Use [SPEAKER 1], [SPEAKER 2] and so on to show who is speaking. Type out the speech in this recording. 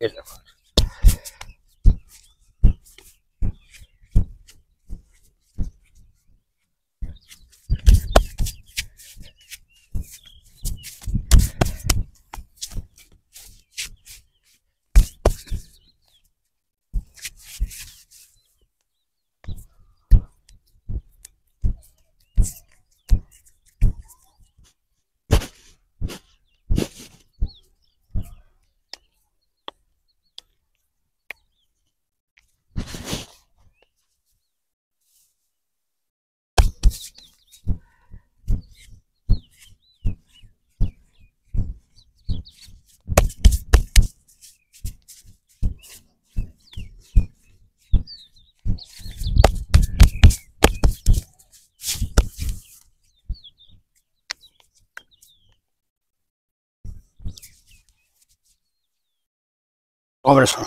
[SPEAKER 1] Hombre, eso.